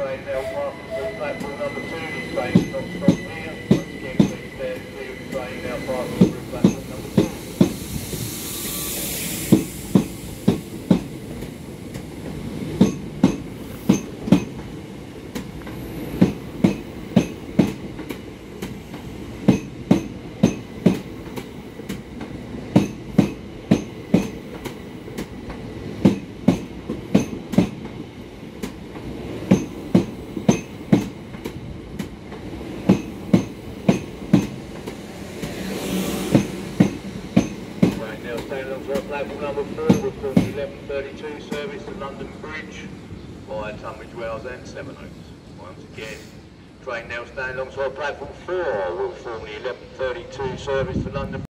train now passing through platform number two. This train is not stopped here. Once again, please stand clear of the train now passing through platform number two. Right, now standing on platform number four, the 1132 service to London Bridge via Tunbridge Wells and Sevenoaks. Once again, train now standing alongside platform four will form the 1132 service to London